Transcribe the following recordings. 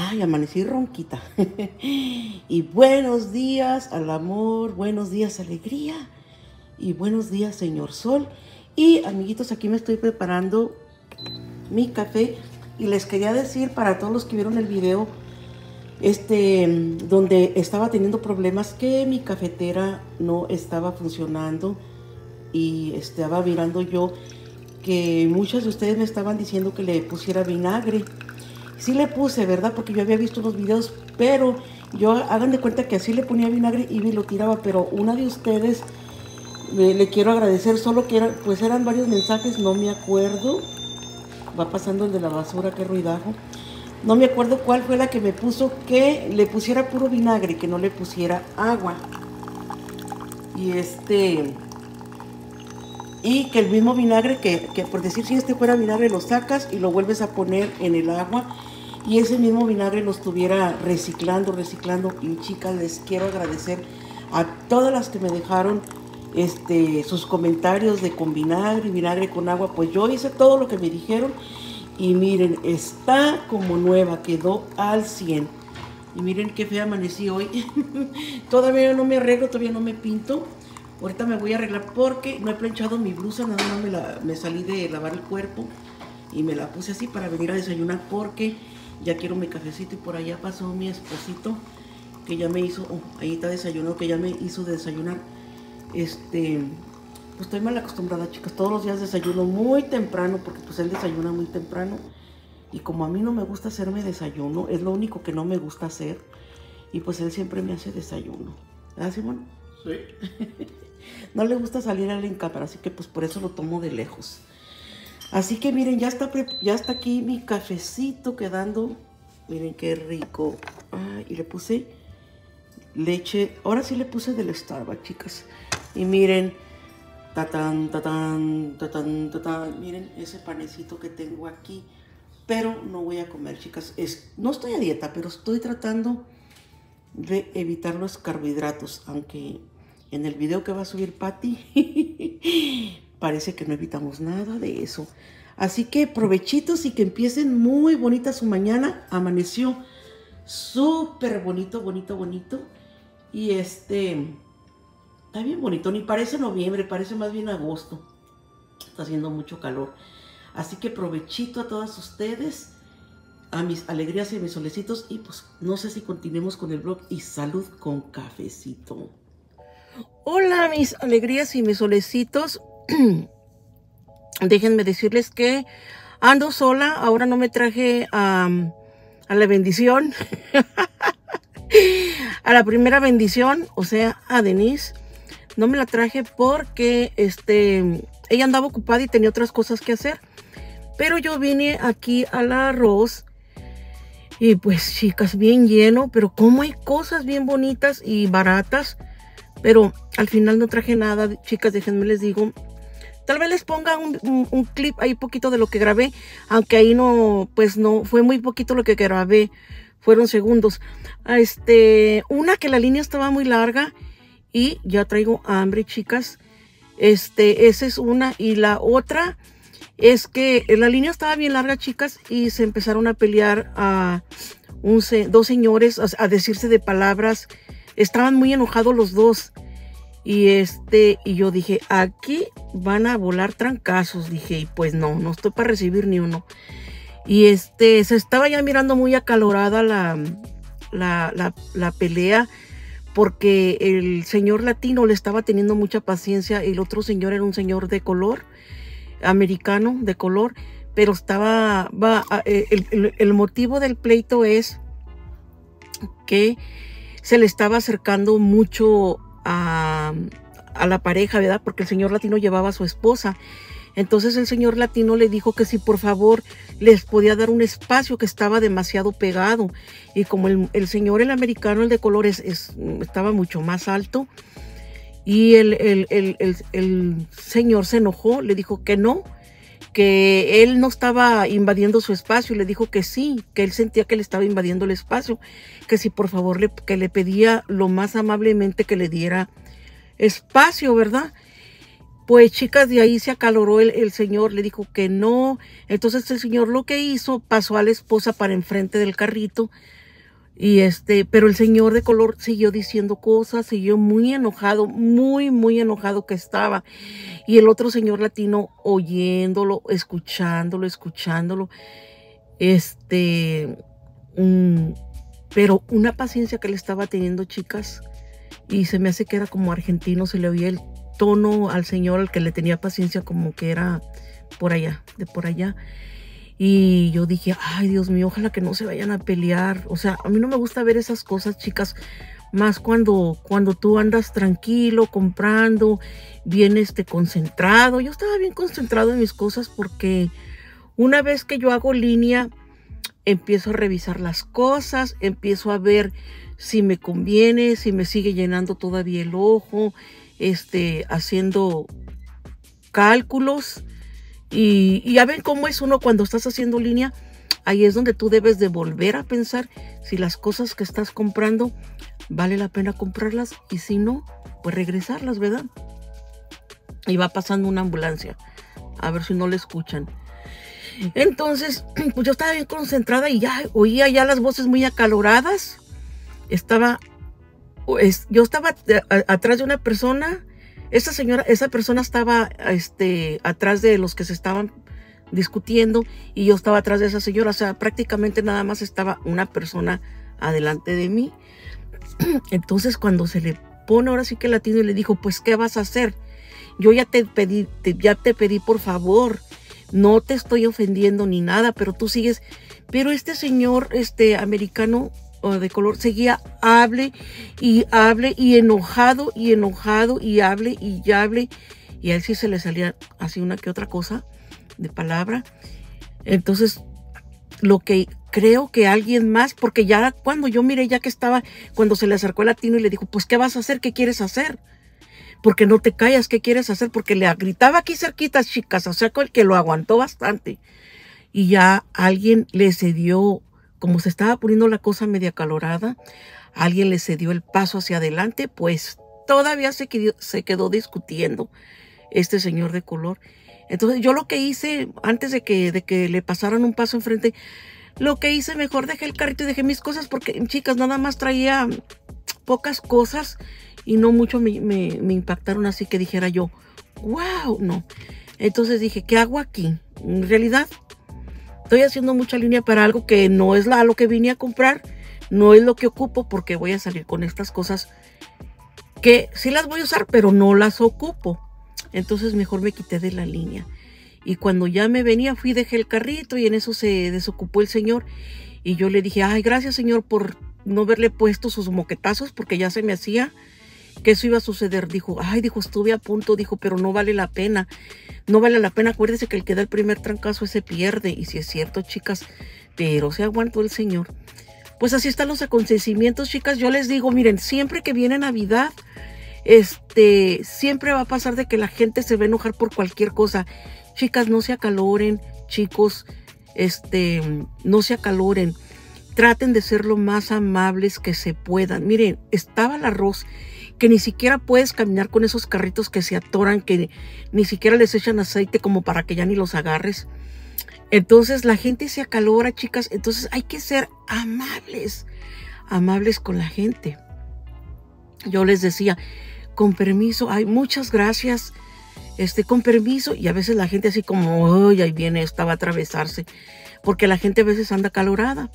Ay, amanecí ronquita. y buenos días al amor, buenos días alegría y buenos días Señor Sol. Y amiguitos, aquí me estoy preparando mi café y les quería decir para todos los que vieron el video este donde estaba teniendo problemas que mi cafetera no estaba funcionando y estaba mirando yo que muchas de ustedes me estaban diciendo que le pusiera vinagre. Sí le puse, ¿verdad? Porque yo había visto unos videos, pero yo hagan de cuenta que así le ponía vinagre y me lo tiraba, pero una de ustedes le, quiero agradecer, solo que era, pues eran varios mensajes, no me acuerdo. Va pasando el de la basura, qué ruidajo. No me acuerdo cuál fue la que me puso que le pusiera puro vinagre, que no le pusiera agua. Y este y que el mismo vinagre que, por decir si este fuera vinagre lo sacas y lo vuelves a poner en el agua y ese mismo vinagre lo estuviera reciclando, reciclando y chicas les quiero agradecer a todas las que me dejaron este, sus comentarios de con vinagre y vinagre con agua, pues yo hice todo lo que me dijeron y miren, está como nueva, quedó al 100. Y miren qué fea amanecí hoy. todavía no me arreglo, todavía no me pinto. Ahorita me voy a arreglar porque no he planchado mi blusa, nada más me, me salí de lavar el cuerpo y me la puse así para venir a desayunar porque ya quiero mi cafecito y por allá pasó mi esposito que ya me hizo, oh, ahí está desayunado, que ya me hizo desayunar. Este, pues estoy mal acostumbrada, chicas. Todos los días desayuno muy temprano porque pues él desayuna muy temprano. Y como a mí no me gusta hacerme desayuno, es lo único que no me gusta hacer. Y pues él siempre me hace desayuno. ¿Verdad, Simón? Sí. no le gusta salir a la cámara, así que pues por eso lo tomo de lejos. Así que miren, ya está, ya está aquí mi cafecito quedando. Miren qué rico. y le puse leche. Ahora sí le puse del Starbucks, chicas. Y miren, tatán, tatán, tatán, tatán. Miren ese panecito que tengo aquí. Pero no voy a comer, chicas. Es, no estoy a dieta, pero estoy tratando de evitar los carbohidratos. Aunque en el video que va a subir Patty, parece que no evitamos nada de eso. Así que provechitos y que empiecen muy bonita su mañana. Amaneció súper bonito, bonito, bonito. Y este, está bien bonito. Ni parece noviembre, parece más bien agosto. Está haciendo mucho calor. Así que provechito a todas ustedes, a mis alegrías y mis solecitos. Y pues no sé si continuemos con el blog y salud con cafecito. Hola mis alegrías y mis solecitos. Déjenme decirles que ando sola. Ahora no me traje a, la bendición. a la primera bendición, o sea, a Denise. No me la traje porque este, ella andaba ocupada y tenía otras cosas que hacer. Pero yo vine aquí al arroz y pues chicas, bien lleno, pero como hay cosas bien bonitas y baratas. Pero al final no traje nada, chicas, déjenme les digo. Tal vez les ponga un, clip ahí poquito de lo que grabé, aunque ahí no, pues no, fue muy poquito lo que grabé, fueron segundos. Este, una que la línea estaba muy larga y ya traigo hambre, chicas. Este, esa es una. Y la otra es que la línea estaba bien larga, chicas, y se empezaron a pelear a dos señores, a decirse de palabras Estaban muy enojados los dos. Y este, y yo dije, aquí van a volar trancazos. Dije, y pues no, no estoy para recibir ni uno. Y este, se estaba ya mirando muy acalorada la, la, la, pelea porque el señor latino le estaba teniendo mucha paciencia. El otro señor era un señor de color, americano de color, pero estaba, va, el, el motivo del pleito es que se le estaba acercando mucho a, la pareja, ¿verdad? Porque el señor latino llevaba a su esposa. Entonces el señor latino le dijo que si por favor les podía dar un espacio que estaba demasiado pegado. Y como el, señor, el americano, el de colores, estaba mucho más alto, y el, el, señor se enojó, le dijo que no, que él no estaba invadiendo su espacio y le dijo que sí, que él sentía que le estaba invadiendo el espacio, que si por favor le, que le pedía lo más amablemente que le diera espacio, ¿verdad? Pues chicas, de ahí se acaloró el, señor, le dijo que no. Entonces el señor lo que hizo, pasó a la esposa para enfrente del carrito. Y este, pero el señor de color siguió diciendo cosas, siguió muy enojado, muy, muy enojado que estaba. Y el otro señor latino oyéndolo, escuchándolo, escuchándolo. Este, mm, pero una paciencia que le estaba teniendo, chicas, y se me hace que era como argentino, se le oía el tono al señor al que le tenía paciencia como que era por allá, de por allá. Y yo dije, ay Dios mío, ojalá que no se vayan a pelear. O sea, a mí no me gusta ver esas cosas, chicas, más cuando, cuando tú andas tranquilo, comprando, bien este, concentrado. Yo estaba bien concentrado en mis cosas porque una vez que yo hago línea, empiezo a revisar las cosas, empiezo a ver si me conviene, si me sigue llenando todavía el ojo, este, haciendo cálculos. Y, ya ven cómo es uno cuando estás haciendo línea. Ahí es donde tú debes de volver a pensar si las cosas que estás comprando vale la pena comprarlas y si no, pues regresarlas, ¿verdad? Y va pasando una ambulancia. A ver si no le escuchan. Entonces, pues yo estaba bien concentrada y ya oía ya las voces muy acaloradas. Estaba yo estaba atrás de una persona, esa señora, esa persona estaba este, atrás de los que se estaban discutiendo y yo estaba atrás de esa señora, o sea, prácticamente nada más estaba una persona adelante de mí. Entonces cuando se le pone ahora sí que latino y le dijo, pues, ¿qué vas a hacer? Yo ya te pedí, ya te pedí por favor, no te estoy ofendiendo ni nada, pero tú sigues. Pero este señor, este americano, de color seguía hable y hable y enojado y enojado y hable y hable y a él sí se le salía así una que otra cosa de palabra. Entonces, lo que creo que alguien más, porque ya cuando yo miré ya que estaba, cuando se le acercó el latino y le dijo, pues, ¿qué vas a hacer? ¿Qué quieres hacer? Porque no te callas, ¿qué quieres hacer? Porque le gritaba aquí cerquitas, chicas, o sea, que lo aguantó bastante. Y ya alguien le cedió como se estaba poniendo la cosa media calorada, alguien le cedió el paso hacia adelante, pues todavía se quedó, discutiendo este señor de color. Entonces yo lo que hice, antes de que, de que le pasaran un paso enfrente, lo que hice mejor dejé el carrito y dejé mis cosas porque, chicas, nada más traía pocas cosas y no mucho me, me impactaron así que dijera yo, wow, no. Entonces dije, ¿qué hago aquí? En realidad Estoy haciendo mucha línea para algo que no es la, lo que vine a comprar, no es lo que ocupo porque voy a salir con estas cosas que sí las voy a usar, pero no las ocupo. Entonces mejor me quité de la línea. Y cuando ya me venía, fui, dejé el carrito y en eso se desocupó el señor. Y yo le dije, ay, gracias señor por no haberle puesto sus moquetazos porque ya se me hacía que eso iba a suceder. Dijo, ay, dijo, estuve a punto, dijo, pero no vale la pena. No vale la pena. Acuérdese que el que da el primer trancazo ese pierde. Y si es cierto, chicas, pero se aguantó el Señor. Pues así están los acontecimientos, chicas. Yo les digo, miren, siempre que viene Navidad, este, siempre va a pasar de que la gente se va a enojar por cualquier cosa. Chicas, no se acaloren, chicos, este, no se acaloren. Traten de ser lo más amables que se puedan. Miren, estaba el arroz que ni siquiera puedes caminar con esos carritos que se atoran, que ni siquiera les echan aceite como para que ya ni los agarres. Entonces la gente se acalora, chicas. Entonces hay que ser amables, amables con la gente. Yo les decía, con permiso, ay, muchas gracias, este, con permiso. Y a veces la gente así como, ay, ahí viene, estaba a atravesarse. Porque la gente a veces anda calorada.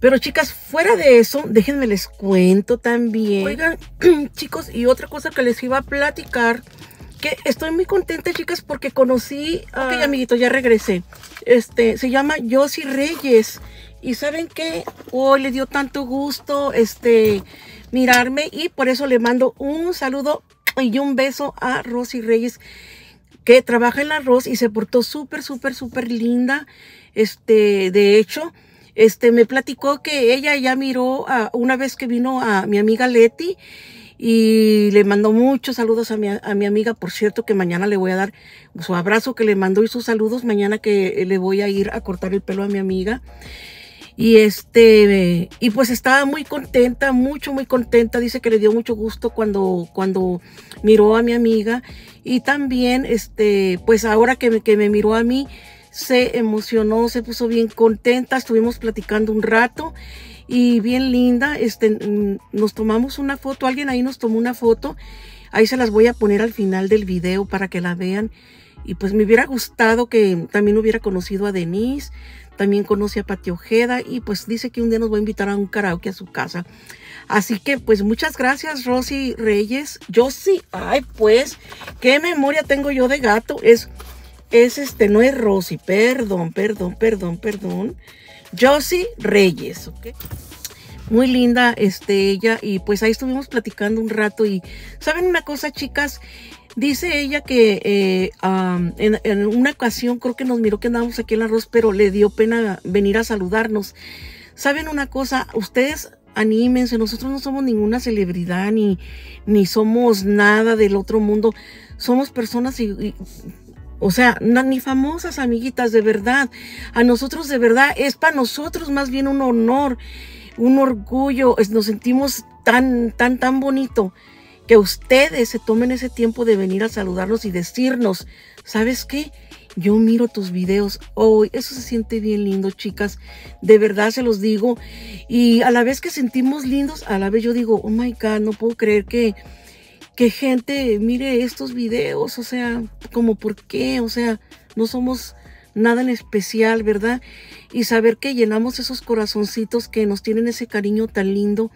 Pero chicas, fuera de eso, déjenme les cuento también. Oigan, chicos, y otra cosa que les iba a platicar, que estoy muy contenta, chicas, porque conocí, a... ok, amiguitos, ya regresé. Este, se llama Josie Reyes. Y ¿saben qué? Hoy le dio tanto gusto, este, mirarme y por eso le mando un saludo y un beso a Rosy Reyes que trabaja en la arroz y se portó súper, súper, súper linda. Este, de hecho, este, me platicó que ella ya miró a, una vez que vino a mi amiga Leti y le mandó muchos saludos a mi, a mi amiga. Por cierto, que mañana le voy a dar su abrazo que le mandó y sus saludos mañana que le voy a ir a cortar el pelo a mi amiga. Y este, y pues estaba muy contenta, mucho, muy contenta. Dice que le dio mucho gusto cuando, cuando miró a mi amiga. Y también, este, pues ahora que que me miró a mí, se emocionó, se puso bien contenta. Estuvimos platicando un rato y bien linda. Este, mm, nos tomamos una foto, alguien ahí nos tomó una foto. Ahí se las voy a poner al final del video para que la vean. Y pues me hubiera gustado que también hubiera conocido a Denise también conoce a Pati Ojeda y pues dice que un día nos va a invitar a un karaoke a su casa. Así que pues muchas gracias Rosy Reyes. Yo sí, ay pues, qué memoria tengo yo de gato. Es, es este, no es Rosy, perdón, perdón, perdón, perdón. Josie Reyes, ¿ok? Muy linda este, ella y pues ahí estuvimos platicando un rato y ¿saben una cosa chicas? Dice ella que eh, en, una ocasión creo que nos miró que andábamos aquí en arroz, pero le dio pena venir a saludarnos. ¿Saben una cosa? Ustedes anímense, nosotros no somos ninguna celebridad ni, ni somos nada del otro mundo. Somos personas y, o sea, ni famosas amiguitas, de verdad. A nosotros de verdad es para nosotros más bien un honor, un orgullo. Nos sentimos tan, tan, tan bonito que ustedes se tomen ese tiempo de venir a saludarnos y decirnos, ¿sabes qué? Yo miro tus videos hoy, eso se siente bien lindo, chicas. De verdad se los digo. Y a la vez que sentimos lindos, a la vez yo digo, oh my God, no puedo creer que, que gente mire estos videos. O sea, como por qué, o sea, no somos nada en especial, ¿verdad? Y saber que llenamos esos corazoncitos que nos tienen ese cariño tan lindo,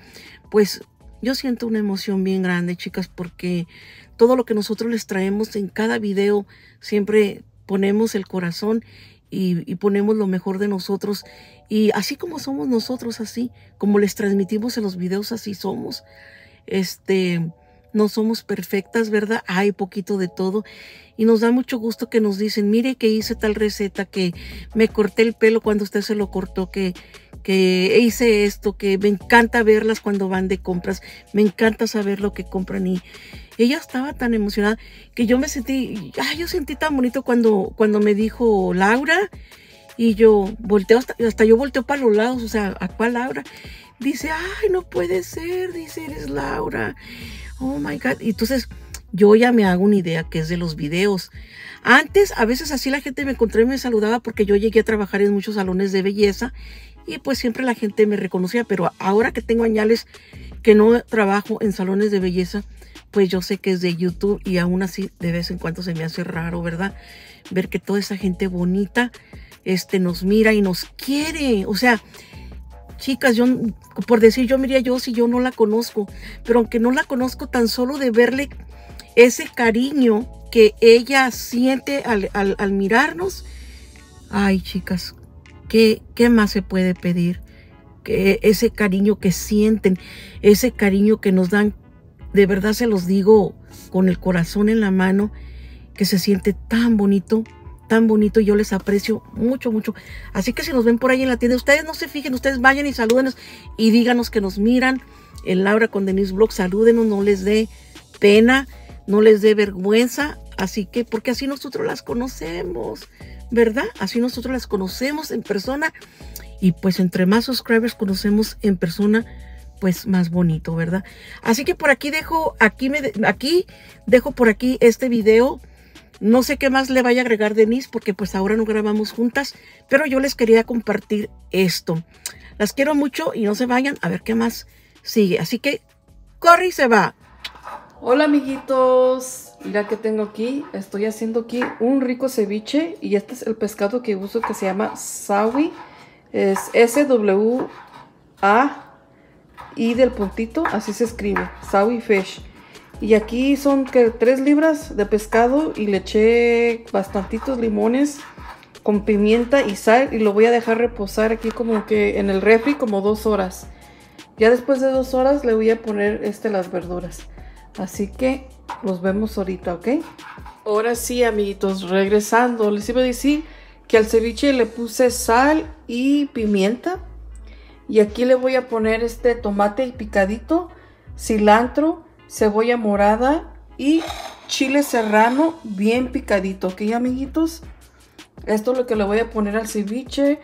pues yo siento una emoción bien grande, chicas, porque todo lo que nosotros les traemos en cada video, siempre ponemos el corazón y, ponemos lo mejor de nosotros. Y así como somos nosotros, así como les transmitimos en los videos, así somos. Este, no somos perfectas, ¿verdad? Hay poquito de todo. Y nos da mucho gusto que nos dicen, mire que hice tal receta, que me corté el pelo cuando usted se lo cortó, que, que hice esto, que me encanta verlas cuando van de compras, me encanta saber lo que compran y ella estaba tan emocionada que yo me sentí, ay, yo sentí tan bonito cuando, cuando me dijo Laura y yo volteo hasta, hasta yo volteo para los lados, o sea, ¿a cuál Laura? Dice, ay, no puede ser, dice, eres Laura. Oh my God. Y entonces yo ya me hago una idea que es de los videos. Antes, a veces así la gente me encontré y me saludaba porque yo llegué a trabajar en muchos salones de belleza y pues siempre la gente me reconocía, pero ahora que tengo añales que no trabajo en salones de belleza, pues yo sé que es de YouTube y aún así de vez en cuando se me hace raro, ¿verdad? Ver que toda esa gente bonita este, nos mira y nos quiere. O sea, chicas, yo, por decir yo mira yo si yo no la conozco, pero aunque no la conozco, tan solo de verle ese cariño que ella siente al, al mirarnos, ay chicas, ¿Qué, más se puede pedir? Que ese cariño que sienten, ese cariño que nos dan, de verdad se los digo con el corazón en la mano, que se siente tan bonito, tan bonito. Yo les aprecio mucho, mucho. Así que si nos ven por ahí en la tienda, ustedes no se fijen, ustedes vayan y salúdenos y díganos que nos miran. En Laura con Denise Blog, salúdenos, no les dé pena, no les dé vergüenza. Así que, porque así nosotros las conocemos. ¿verdad? Así nosotros las conocemos en persona y pues entre más subscribers conocemos en persona, pues más bonito, ¿verdad? Así que por aquí dejo, aquí me, aquí dejo por aquí este video. No sé qué más le vaya a agregar Denise porque pues ahora no grabamos juntas, pero yo les quería compartir esto. Las quiero mucho y no se vayan a ver qué más sigue. Así que corre y se va. Hola amiguitos. Mira que tengo aquí, estoy haciendo aquí un rico ceviche y este es el pescado que uso que se llama sawi. Es S-W-A-I del puntito, así se escribe, sawi fish. Y aquí son que 3 libras de pescado y le eché bastantitos limones con pimienta y sal y lo voy a dejar reposar aquí como que en el refri como dos horas. Ya después de dos horas le voy a poner este las verduras. Así que nos vemos ahorita, ¿ok? Ahora sí, amiguitos, regresando. Les iba a decir que al ceviche le puse sal y pimienta. Y aquí le voy a poner este tomate picadito, cilantro, cebolla morada y chile serrano bien picadito, ¿ok, amiguitos? Esto es lo que le voy a poner al ceviche.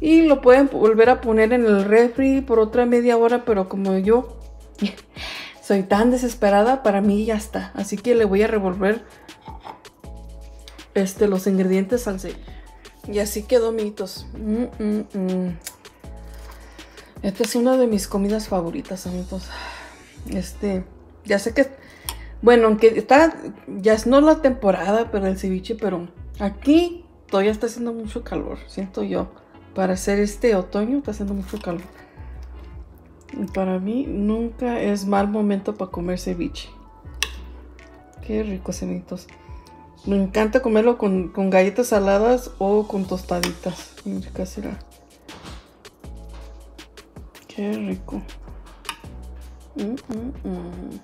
Y lo pueden volver a poner en el refri por otra media hora, pero como yo soy tan desesperada, para mí ya está. Así que le voy a revolver este, los ingredientes al ceviche. Y así quedó, amiguitos. Mm, mm, mm. Esta es una de mis comidas favoritas, amigos. Este, ya sé que, bueno, aunque está, ya es no la temporada para el ceviche, pero aquí todavía está haciendo mucho calor, siento yo. Para hacer este otoño está haciendo mucho calor. Y para mí nunca es mal momento para comer ceviche. Qué rico, semitos. Me encanta comerlo con, galletas saladas o con tostaditas. Mira, casi. Qué rico. Mm, mm, mm.